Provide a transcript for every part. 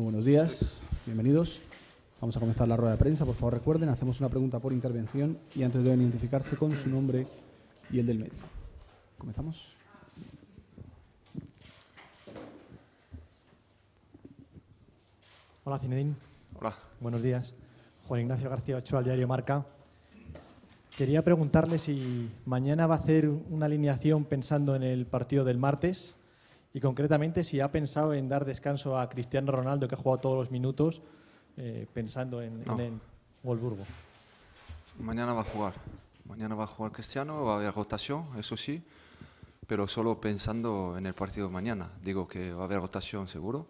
Muy buenos días, bienvenidos. Vamos a comenzar la rueda de prensa. Por favor, recuerden, hacemos una pregunta por intervención y antes deben identificarse con su nombre y el del medio. ¿Comenzamos? Hola, Zinedine. Hola. Buenos días. Juan Ignacio García Ochoa, al diario Marca. Quería preguntarle si mañana va a hacer una alineación pensando en el partido del martes y concretamente si ha pensado en dar descanso a Cristiano Ronaldo, que ha jugado todos los minutos, eh, pensando en, No. en el Wolfsburgo. Mañana va a jugar. Mañana va a jugar Cristiano, va a haber rotación, eso sí, pero solo pensando en el partido de mañana. Digo que va a haber rotación seguro,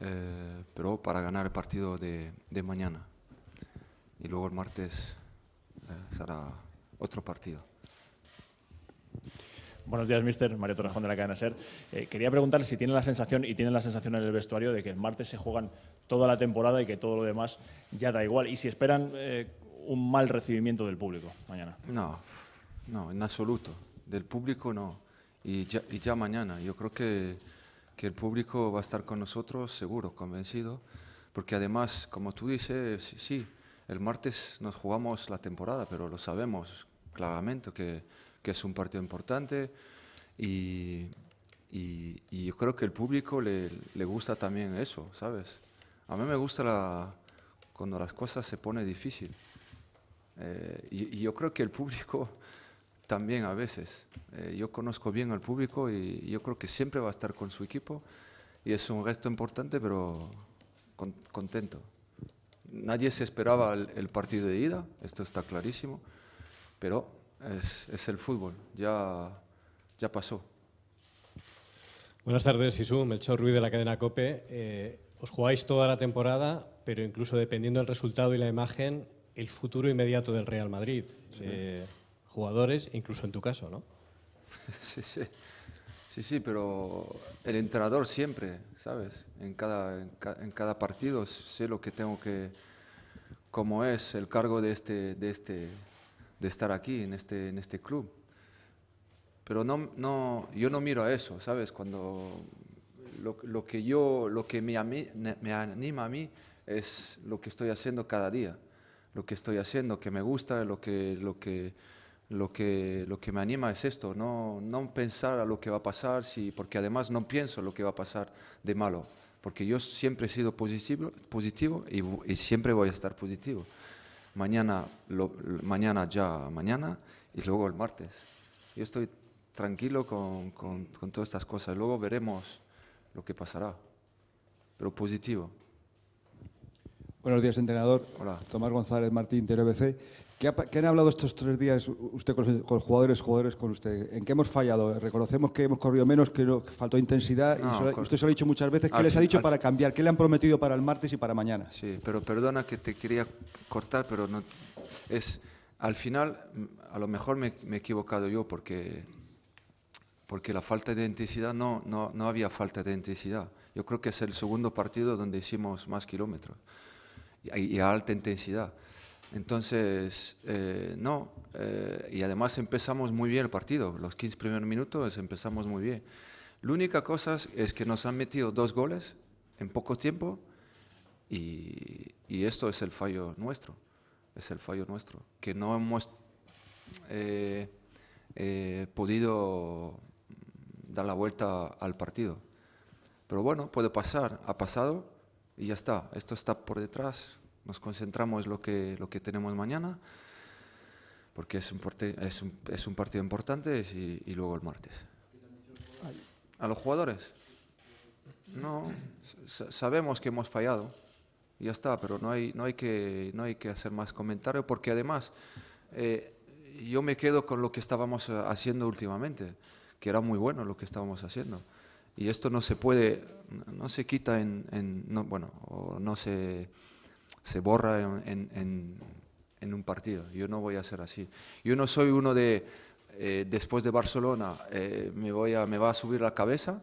eh, pero para ganar el partido de, de mañana. Y luego el martes eh, será otro partido. Buenos días, mister. Mario Torrejón de la cadena SER. Eh, quería preguntarle si tiene la sensación, y tiene la sensación en el vestuario, de que el martes se juegan toda la temporada y que todo lo demás ya da igual. Y si esperan eh, un mal recibimiento del público mañana. No, no, en absoluto. Del público no. Y ya, y ya mañana. Yo creo que, que el público va a estar con nosotros, seguro, convencido. Porque además, como tú dices, sí, el martes nos jugamos la temporada, pero lo sabemos claramente que, que es un partido importante. Y, yo creo que el público le, le gusta también eso, ¿sabes? A mí me gusta la, cuando las cosas se pone difícil. Eh, y, yo creo que el público también a veces. Eh, yo conozco bien al público y yo creo que siempre va a estar con su equipo y es un reto importante, pero con- contento. Nadie se esperaba el partido de ida, esto está clarísimo, pero es, es el fútbol, ya, ya pasó. Buenas tardes, Sisu. Melchor Ruiz de la cadena COPE. Eh, os jugáis toda la temporada, pero incluso dependiendo del resultado y la imagen, el futuro inmediato del Real Madrid. Eh, jugadores, incluso en tu caso, ¿no? Sí, sí. Sí, sí, pero el entrenador siempre, ¿sabes? En cada, en, ca- en cada partido sé lo que tengo que, cómo es el cargo de este, de este, de estar aquí en este, en este club. Pero no, no, yo no miro a eso, ¿sabes? Cuando lo, lo que yo, lo que me, me anima a mí es lo que estoy haciendo cada día, lo que estoy haciendo que me gusta, lo que, lo que, lo que, lo que me anima es esto, no, no pensar a lo que va a pasar, si, porque además no pienso lo que va a pasar de malo, porque yo siempre he sido positivo, positivo y, vo- y siempre voy a estar positivo. Mañana, lo- mañana ya, mañana y luego el martes. Yo estoy tranquilo con, con, con todas estas cosas, luego veremos lo que pasará, pero positivo. Buenos días, entrenador. Hola. Tomás González Martín, TRBC. ¿Qué, ha pa- qué han hablado estos tres días usted con los, con los jugadores, jugadores con usted? ¿En qué hemos fallado? Reconocemos que hemos corrido menos, que, no- que faltó intensidad. No, y usted se lo ha dicho muchas veces. ¿Qué les ha dicho al- para cambiar? ¿Qué le han prometido para el martes y para mañana? Sí, pero perdona que te quería cortar, pero no es al final mm, a lo mejor me, me he equivocado yo porque porque la falta de intensidad no, no, no había falta de intensidad. Yo creo que es el segundo partido donde hicimos más kilómetros y, a alta intensidad. Entonces, eh, no, eh, y además empezamos muy bien el partido, los 15 primeros minutos empezamos muy bien. La única cosa es- que nos han metido dos goles en poco tiempo y, y esto es el fallo nuestro, es el fallo nuestro, que no hemos eh, eh, podido dar la vuelta al partido. Pero bueno, puede pasar, ha pasado y ya está, esto está por detrás, nos concentramos en lo que, lo que tenemos mañana, porque es un, es un, es un partido importante y, luego el martes. ¿A los jugadores? No, sa- sabemos que hemos fallado, ya está, pero no hay, no hay, que, no hay que hacer más comentarios porque además eh, yo me quedo con lo que estábamos eh, haciendo últimamente, que era muy bueno lo que estábamos haciendo. Y esto no se puede, no se quita en, en- no, bueno, o no se, se borra en, en- en- un partido. Yo no voy a ser así. Yo no soy uno de, eh, después de Barcelona, eh, me, voy a, me va a subir la cabeza,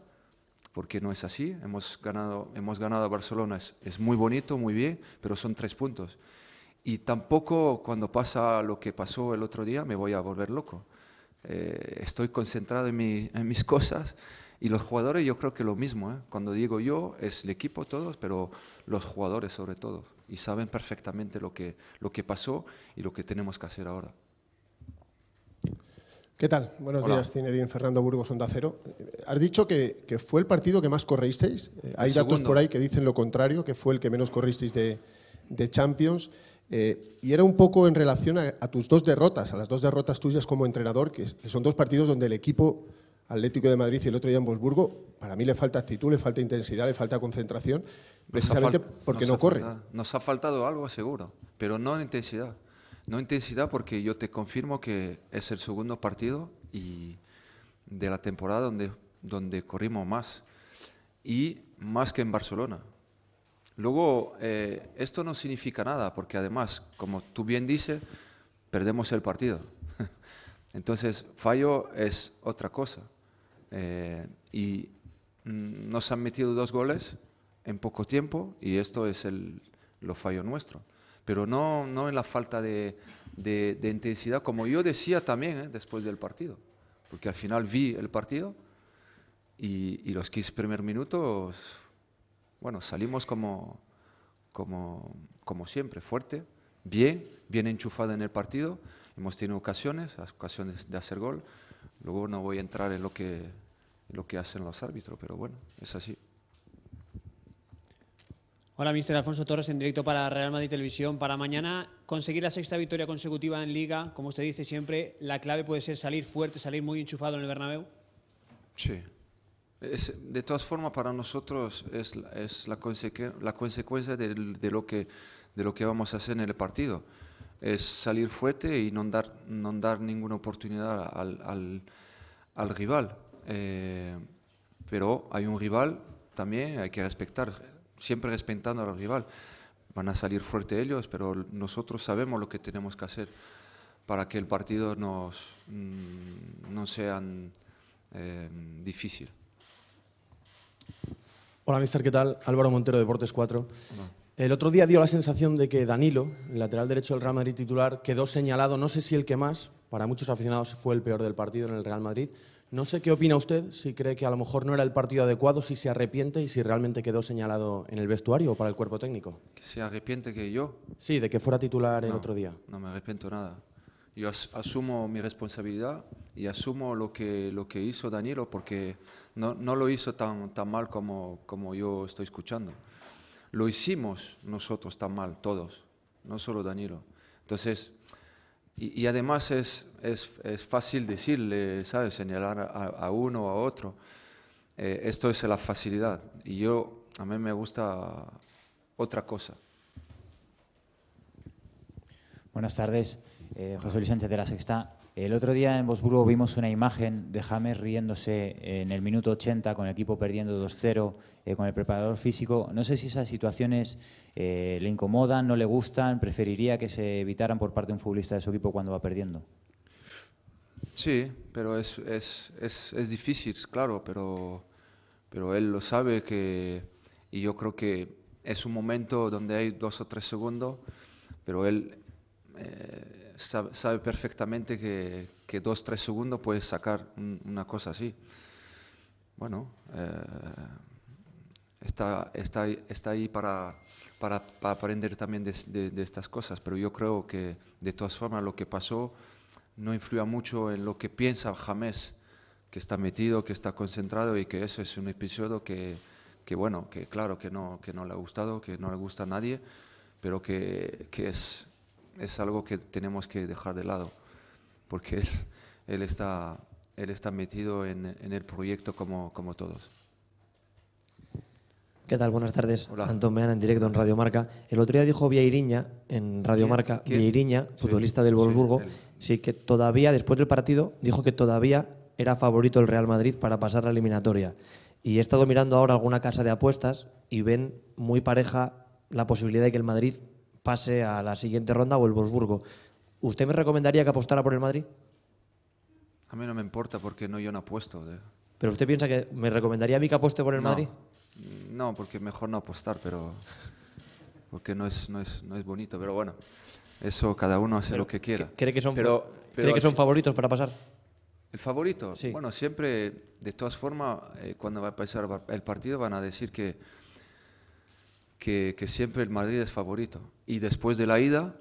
porque no es así. Hemos ganado, hemos ganado a Barcelona, es, es muy bonito, muy bien, pero son tres puntos. Y tampoco cuando pasa lo que pasó el otro día me voy a volver loco. Eh, estoy concentrado en, mi- en mis cosas Y los jugadores yo creo que lo mismo, ¿eh? cuando digo yo es el equipo todos, pero los jugadores sobre todo, y saben perfectamente lo que, lo que pasó y lo que tenemos que hacer ahora. ¿Qué tal? Buenos Hola. días, Zinedine Fernando Burgos, Onda Cero. Has dicho que, que fue el partido que más corristeis. Eh, hay El datos segundo. por ahí que dicen lo contrario, que fue el que menos corristeis de, de Champions. Eh, y era un poco en relación a, a tus dos derrotas, a las dos derrotas tuyas como entrenador, que, que son dos partidos donde el equipo Atlético de Madrid y el otro día en Wolfsburgo, para mí le falta actitud, le falta intensidad, le falta concentración, precisamente fal- porque no corre. faltado- nos ha faltado algo seguro, pero no en intensidad. No intensidad porque yo te confirmo que es el segundo partido y de la temporada donde, donde corrimos más y más que en Barcelona. Luego, eh, esto no significa nada porque además, como tú bien dices, perdemos el partido. Entonces, fallo es otra cosa. Eh, y mm, nos han metido dos goles en poco tiempo y esto es el, lo fallo nuestro. Pero no, no en la falta de, de- de intensidad, como yo decía también eh, después del partido. Porque al final vi el partido y, y los 15 primeros minutos, bueno, salimos como, como, como siempre, fuerte, bien, bien enchufado en el partido. Hemos tenido ocasiones, ocasiones de hacer gol. Luego no voy a entrar en lo que, lo que hacen los árbitros, pero bueno, es así. Hola, mister Alfonso Torres, en directo para Real Madrid Televisión. Para mañana conseguir la sexta victoria consecutiva en Liga, como usted dice siempre, la clave puede ser salir fuerte, salir muy enchufado en el Bernabéu. Sí. Es- de todas formas, para nosotros es, la- es la, consecu- la consecuencia del- de, lo que, de lo que vamos a hacer en el partido. Es salir fuerte y no dar, no dar ninguna oportunidad al, al- al rival. Eh, pero hay un rival también, hay que respetar, siempre respetando al rival. Van a salir fuerte ellos, pero nosotros sabemos lo que tenemos que hacer para que el partido nos, mm, no sea eh, difícil. Hola, mister, ¿qué tal? Álvaro Montero, Deportes 4. Hola. El otro día dio la sensación de que Danilo, el lateral derecho del Real Madrid titular, quedó señalado, no sé si el que más, para muchos aficionados fue el peor del partido en el Real Madrid. No sé qué opina usted, si cree que a lo mejor no era el partido adecuado, si se arrepiente y si realmente quedó señalado en el vestuario o para el cuerpo técnico. Que se arrepiente que yo. Sí, de que fuera titular el No, otro día. No me arrepiento nada. Yo as- asumo mi responsabilidad y asumo lo que, lo que hizo Danilo porque no, no lo hizo tan, tan mal como, como yo estoy escuchando. Lo hicimos nosotros tan mal, todos, no solo Danilo. Entonces, y, además es, es, es fácil decirle, ¿sabes? Señalar a, a uno o a otro. Eh, esto es la facilidad. Y yo, a mí me gusta otra cosa. Buenas tardes, eh, José Luis Sánchez de la Sexta. El otro día en Bosburgo vimos una imagen de James riéndose en el minuto 80 con el equipo perdiendo 2-0 eh, con el preparador físico. No sé si esas situaciones eh, le incomodan, no le gustan, preferiría que se evitaran por parte de un futbolista de su equipo cuando va perdiendo. Sí, pero es, es, es, es difícil, claro, pero, pero él lo sabe que, y yo creo que es un momento donde hay dos o tres segundos, pero él eh, sabe, sabe perfectamente que, que dos tres segundos puede sacar un- una cosa así. Bueno, eh, está, está, está ahí para, para, para aprender también de, de- de estas cosas, pero yo creo que de todas formas lo que pasó no influye mucho en lo que piensa James, que está metido, que está concentrado y que eso es un episodio que, que bueno, que claro que no, que no le ha gustado, que no le gusta a nadie, pero que, que es, es algo que tenemos que dejar de lado, porque él, él está, él está metido en, en el proyecto como, como todos. ¿Qué tal? Buenas tardes. Hola. Antón Meana en directo en Radio Marca. El otro día dijo Vieiriña en Radio. Marca. Vieiriña, Sí, futbolista del sí, Wolfsburgo, él. sí que todavía, después del partido, dijo que todavía era favorito el Real Madrid para pasar la eliminatoria. Y he estado mirando ahora alguna casa de apuestas y ven muy pareja la posibilidad de que el Madrid pase a la siguiente ronda o el Wolfsburgo. ¿Usted me recomendaría que apostara por el Madrid? A mí no me importa porque no yo no apuesto. de- ¿Pero usted piensa que me recomendaría a mí que apueste por el no, Madrid? No, porque mejor no apostar, pero porque no es, no es, no es bonito, pero bueno, eso cada uno hace lo que quiera. ¿Cree que son, Pero- cree pero que al son favoritos para pasar? ¿El favorito? Sí. Bueno, siempre, de todas formas, eh, cuando va a empezar el partido van a decir que, que, siempre el Madrid es favorito. Y después de la ida,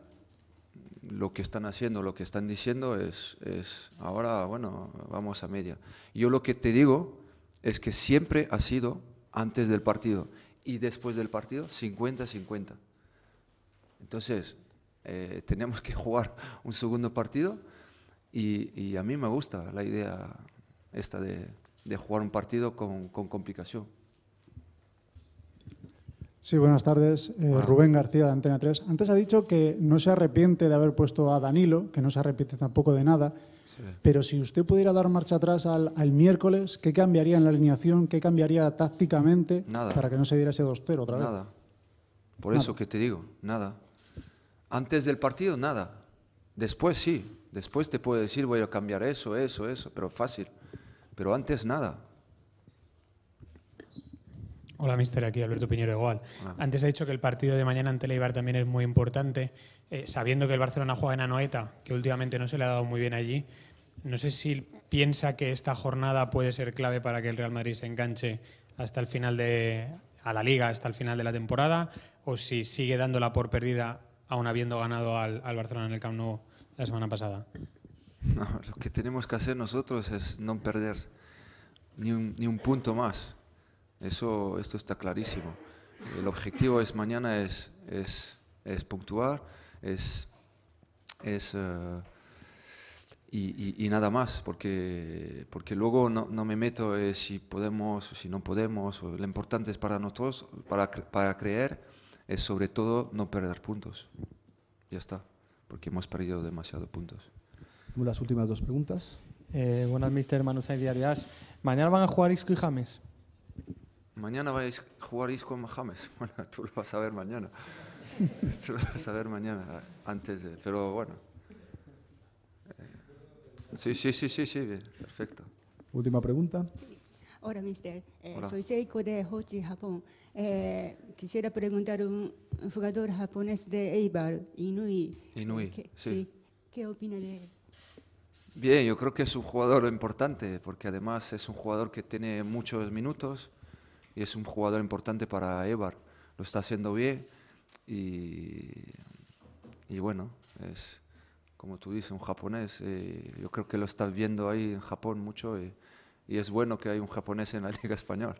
lo que están haciendo, lo que están diciendo es, ahora, bueno, vamos a media. Yo lo que te digo es que siempre ha sido antes del partido y después del partido 50-50. Entonces, eh, tenemos que jugar un segundo partido y, a mí me gusta la idea esta de, jugar un partido con complicación. Sí, buenas tardes. Eh, Hola. Rubén García de Antena 3. Antes ha dicho que no se arrepiente de haber puesto a Danilo, que no se arrepiente tampoco de nada. Pero si usted pudiera dar marcha atrás al, al miércoles, ¿qué cambiaría en la alineación? ¿Qué cambiaría tácticamente Nada. para que no se diera ese 2-0 otra vez? Nada. Por Nada. eso que te digo, nada. Antes del partido, nada. Después sí. Después te puedo decir, voy a cambiar eso, eso, eso, pero fácil. Pero antes nada. Hola, mister. Aquí Alberto Piñero igual. Hola. Antes ha dicho que el partido de mañana ante el Eibar también es muy importante. Eh, sabiendo que el Barcelona juega en Anoeta, que últimamente no se le ha dado muy bien allí, no sé si piensa que esta jornada puede ser clave para que el Real Madrid se enganche hasta el final de a la Liga, hasta el final de la temporada, o si sigue dándola por perdida, aún habiendo ganado al, al Barcelona en el Camp Nou la semana pasada. No, lo que tenemos que hacer nosotros es no perder ni un, ni un punto más. Eso, esto está clarísimo. El objetivo es mañana es, es, es puntuar, es, es eh, y, y- y nada más, porque, porque luego no, no me meto eh, si podemos o si no podemos. o lo importante es para nosotros, para, para creer, es sobre todo no perder puntos. Ya está, porque hemos perdido demasiados puntos. Las últimas dos preguntas. Eh, buenas, mister Manu Sainz Diario As. Mañana van a jugar Isco y James. Mañana vais a jugar Isco con James. Bueno, tú lo vas a ver mañana. tú lo vas a ver mañana, antes de. Pero bueno. Eh, Sí, sí, sí, sí, sí, bien, perfecto. Última pregunta. Hola, mister. Eh, Hola. Soy Seiko de Hochi, Japón. Eh, quisiera preguntar un, un jugador japonés de Eibar, Inui. Inui, ¿Qué, sí. ¿Qué opina de él? Bien, yo creo que es un jugador importante, porque además es un jugador que tiene muchos minutos y es un jugador importante para Eibar. Lo está haciendo bien y, bueno, es como tú dices, un japonés. eh, yo creo que lo estás viendo ahí en Japón mucho y, y es bueno que hay un japonés en la Liga Española.